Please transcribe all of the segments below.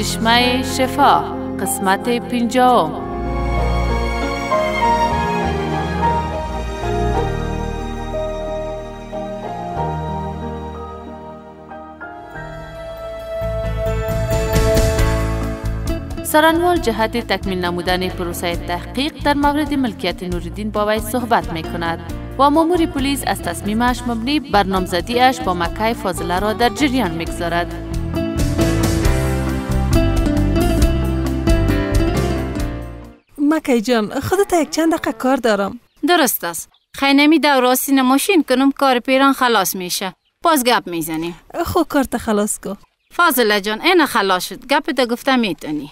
چشمه شفا قسمت پینجاهم سرانوال جهت تکمیل نمودن پروسه تحقیق در مورد ملکیت نوردین با وی صحبت می کند و مامور پلیس از تصمیمش مبنی بر با مکه فاضله را در جریان می‌گذارد. مکی جان خودت یک چند دقیقه کار دارم. درست است. خیلی دور ماشین کنم کار پیران خلاص میشه. باز گپ می‌زنیم. خو کارت خلاص کو. فاضله جان این خلاص شد. گپ تا گفته می‌تونی.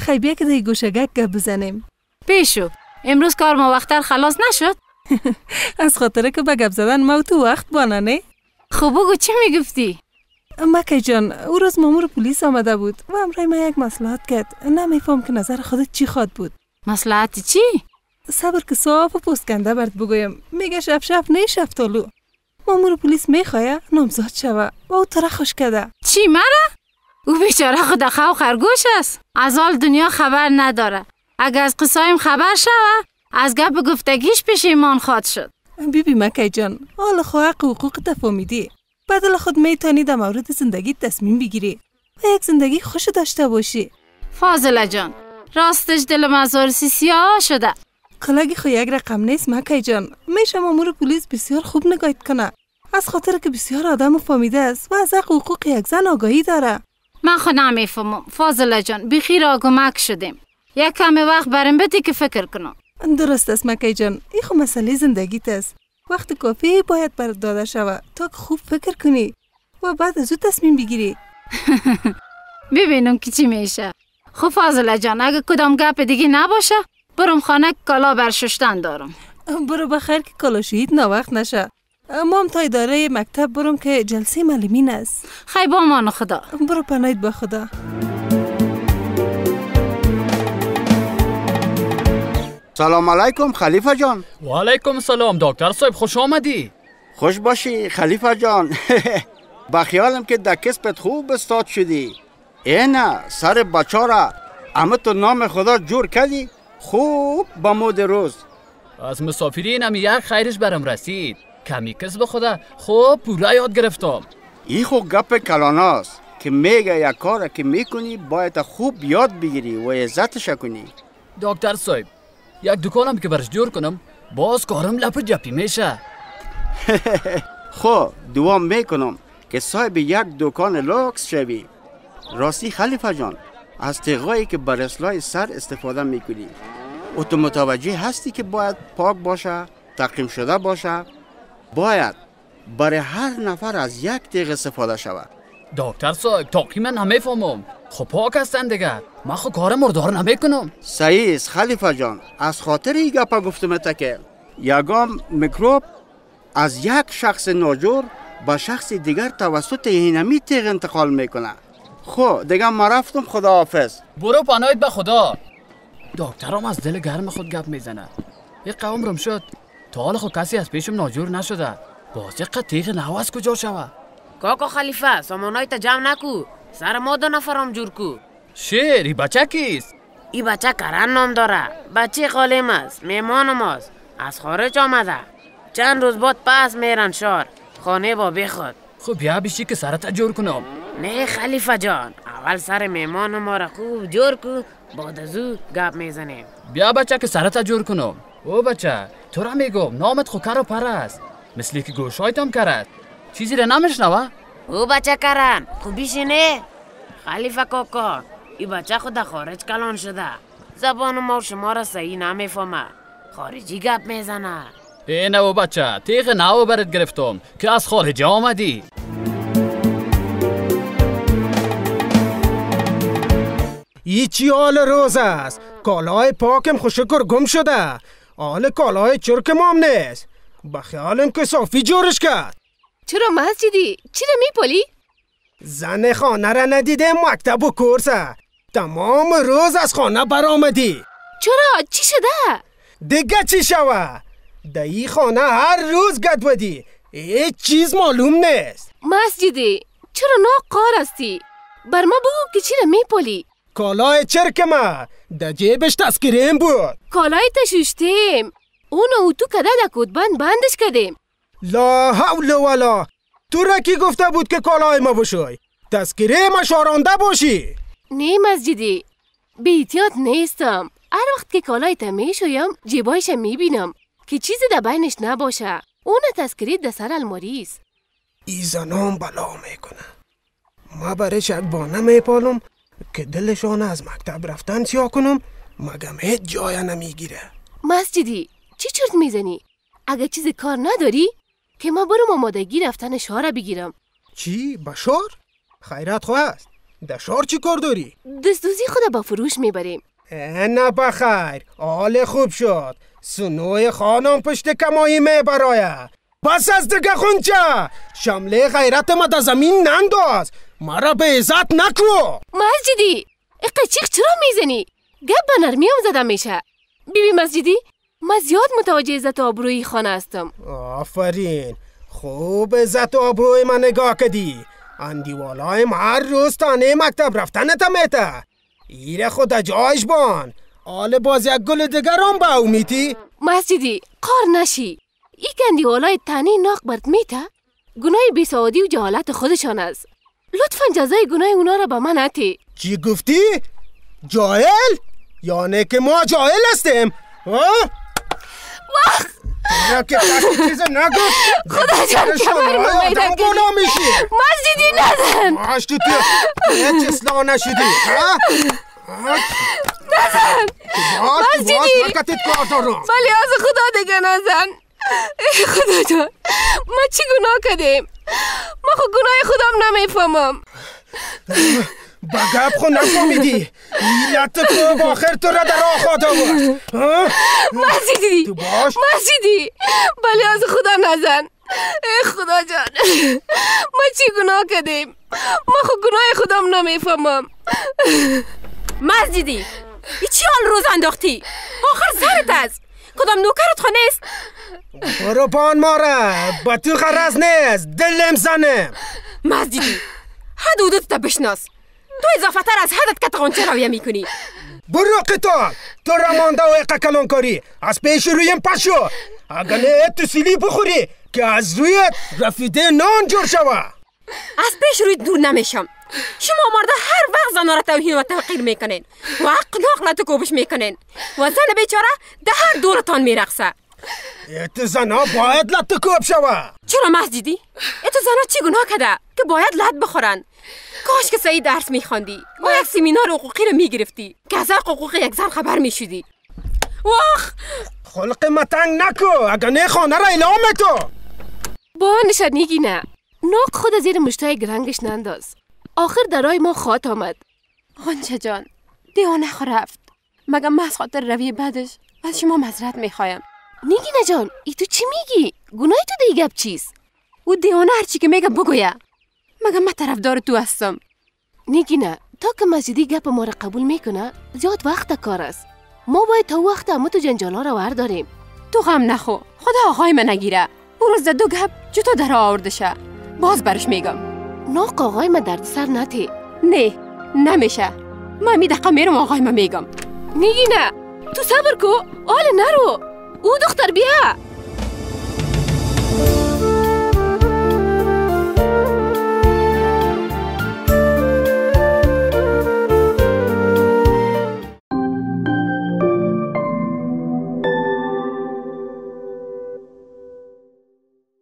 خیلی بیا که دی گوشه گپ بزنیم. پیشو امروز کار ما وقتر خلاص نشد؟ از خاطر که به گپ زدن ما تو وقت بانه خب بگو چی می‌گفتی؟ مکه جان او روز مامور پلیس آمده بود و امرای ما یک مسئلات کرد. نمیفهم که نظر خودت چی خواد بود. مسئلات چی؟ صبر که صاف و پوسکنده برد بگویم میگه شف شف نه شفتالو مامور پلیس می‌خواه نامزاد شوه و او تره خوش کده چی مرا؟ او بیچاره خود خو خرگوش است از حال دنیا خبر نداره اگر از قصایم خبر شوه از گپ گفتگیش ایمان خواد شد بیبی بی مکی جان حال حق و حقوق تفامیدی بدل خود میتانی در مورد زندگی تصمیم بگیری و راستش دل مزارسی سیاه شده. کلاگی خو یک رقم نیست مکی جان. میشه مامور پلیس بسیار خوب نگاهید کنه. از خاطر که بسیار آدم فامیده است و از حقوق یک زن آگاهی داره. من خود نمی‌فهمم. فاضله جان بخیر آگمک شدیم. یک کمی وقت برم بدی که فکر کنم. درست است مکی جان. این خو مسئله زندگیت است. وقت کافی باید بر داده شوه. تا خوب فکر کنی. و بعد از او تصمیم بگیری. ببینم که چی میشه. خب فاضله جان اگه کدام گپ دیگه نباشه برم خانه کالا برششتن دارم. برو بخیر که کالا شهید وقت نشه. مام تا اداره مکتب برم که جلسه معلمین است. خیلی با مان خدا. برو پناید با خدا. سلام علیکم خلیفه جان. و علیکم سلام دکتر صاحب خوش آمدی؟ خوش باشی خلیفه جان. با خیالم که در کسبت خوب استاد شدی. اینا سر بچه را اما تو نام خدا جور کردی؟ خوب با مود روز. از مسافرینم یک خیرش برم رسید. کمی کسب خدا خوب پورا یاد گرفتم. ای خوب گپ کلاناست که میگه یک کار که می‌کنی باید خوب یاد بگیری و عزتش کنی. دکتر صاحب یک دکانم که برش جور کنم باز کارم لپ جپی میشه. خب دوام می‌کنم که صاحب یک دکان لوکس شوی. راستی خلیفه جان از تیغایی که بر اصلاح سر استفاده می‌کنی. او تو متوجه هستی که باید پاک باشه تقیم شده باشه. باید برای هر نفر از یک تیغ استفاده شود. دکتر صاحب تاقی من نمی‌فهمم خب پاک هستن دیگه. من خب کار مردار نمی‌کنم صحیح خلیفه جان از خاطر ای گپا گفتم که یگام میکروب از یک شخص ناجور با شخص دیگر توسط اینمی تیغ انتقال می‌کنه. خب دیگه ما رفتم خدا حافظ برو پناهید به خدا. دکترم از دل گرم خود گپ می‌زنه. یه قوم رم شد. تا حال خود کسی از پیشم ناجور نشده. باز یک تیغ نو از کجا شوه؟ کاکا خلیفه سامانای جمع نکو. سر ما دو نفرم جور کو. شیر ای بچه کیست؟ ای بچه کرن نام داره. بچه خالیم است میمان ماست از خارج آمده. چند روز بعد پس میرن شار خانه با بخود خب بیا بیشی که سرت جور کنم. نه خلیفه جان اول سر میمان ما را خوب جور کو بعد از او گپ می‌زنیم. بیا بچه که سرت جور کنم. او بچه تو را میگم نامت خو کر و پر است. مثلی که گوشایتم کرد چیزی را نمیشنوه او بچه کرن خوبیشی نه. خلیفه کاکا ای بچه خود خارج کلان شده. زبان ما شما را صحیح نمی‌فهمه. خارجی گپ می‌زنه. اینه او بچه تیغ نو برد گرفتم که از خارج آمدی. ای چی حال روز است کالای پاکم خوشکر گم شده حال کالای چرک مام نیست بخیالم که صافی جورش کرد چرا مسجدی؟ چرا میپلی؟ زن خانه را ندیده مکتب و کورسه تمام روز از خانه برآمدی چرا؟ چی شده؟ دیگه چی شوه؟ در ای خانه هر روز گد بدی هیچ چیز معلوم نیست مسجدی چرا ناقار هستی؟ بر ما بگو که چرا میپلی کالای چرک ما. در جیبش تذکریم بود. کالای تشوشتیم اون او تو کده در کودبند بندش کردیم لا حول ولا. تو را کی گفته بود که کالای ما بشوی؟ ما شارانده باشی. نه مسجدی. بی احتیاط نیستم. هر وقت که کالای تا می‌شویم جیبایش می‌بینم که چیزی در بینش نباشه. اون تذکری در سر الماری است. ای زنان بلا می‌کنه. ما برای شک بانه میپالم که دلشان از مکتب رفتن سیا کنم مگم هیچ جای نمی‌گیره. مسجدی چی چرت می‌زنی؟ اگه چیز کار نداری که ما برم آمادگی رفتن شهر بگیرم. چی؟ بشار؟ خیرت خواست در شار چی کار داری؟ دستوزی خود با فروش می‌بریم. نه بخیر حال خوب شد. سنوی خانم پشت کمایی می برایه بس از دیگه خونچه. شمله غیرت ما در زمین ننداز. مرا به عزت نکو! مسجدی! اقا چیخ چرا می‌زنی؟ گپ به نرمی هم زده میشه. بیبی مسجدی من زیاد متوجه عزت و آبروی خانه هستم. آفرین! خوب عزت و آبروی من نگاه کدی. اندیوالایم هر روز تانه مکتب رفتن میته ایره خود جایش بان. آل باز یک گل دیگران به امیتی مسجدی قار نشی. ای کندی والای تنی ناق برد میته گناه بیسوادی و جهالت خودشان است. لطفا جزای گناه اونا را به من نتی چی گفتی؟ جاهل؟ یعنی که ما جاهل هستیم؟ ها؟ وقت نه که چیز نگفت خدا جان کمر ما میدن میشی مسجدی نزن ماش تو هیچ اصلاح نشدی ها؟ نزن مسجدی. ولی از خدا دیگه نزن ای خدا جان ما چی گناه کردیم ما خود گناه خودم نمی‌فهمم. با گپ خو نفهمیدی. علت کو آخر تو را در راه خواهد آورد. تو باش. مسجدی ولی از خدا نزن. ای خدا جان. ما چی گناه کردیم؟ ما خود گناه خودم نمی‌فهمم. مسجدی ای چی حال روز انداختی؟ آخر سرت است. کدام نوکرت خانه است؟ برو پان ماره. با تو غرض نیست. دلم زنه. مسجدی حد حدود تا بشناس. تو اضافه تر از حدت که تقانچه رویه می‌کنی. برو قتال. تو را مانده و اقا کلان کاری از پیش رویم پشو. اگر نه تو سیلی بخوری که از رویت رفیده نان جور شوه. از پیش روی دور نمیشم. شما مرده هر وقت زنها را توهین و تحقیر می‌کنین و عقل و عقلت کوبش می‌کنین و زن بیچاره ده هر دورتان میرقصه. ات زنا باید لط کوب شوه. چرا مسجدی؟ اتو زنها چی گناه کرده که باید لد بخورن؟ کاش که سعید درس میخواندی و یک سیمینار حقوقی رو می‌گرفتی که از حق حقوق یک زن خبر می‌شدی. واخ! خلق متنگ نکو اگر نه خانه را اعلام تو. با نشانیگی نه. ناق خود زیر مشتای گرنگش ننداز. آخر درای ما خوات آمد. غنچه جان دیوانه خو رفت. مگه من از خاطر روی بعدش از شما مذرت می‌خوایم نیگینه جان ای تو چی میگی؟ گناه تو دی گپ چیست؟ او دیوانه هرچی که میگه بگویه. مگه من طرفدار تو هستم. نیگینه تا که مسجدی گپ ما را قبول می‌کنه زیاد وقت کار است. ما باید تا وقت امو تو جنجالا را ورداریم. تو غم نخو خدا آقای من نگیره. او روز دو گپ چطور در آورده شه. باز برش میگم. ناق آقای ما درد سر نتی نه نمیشه. من می دقیقه میرم آقای من میگم. نیگینه تو صبر کو آل نرو. او دختر بیا.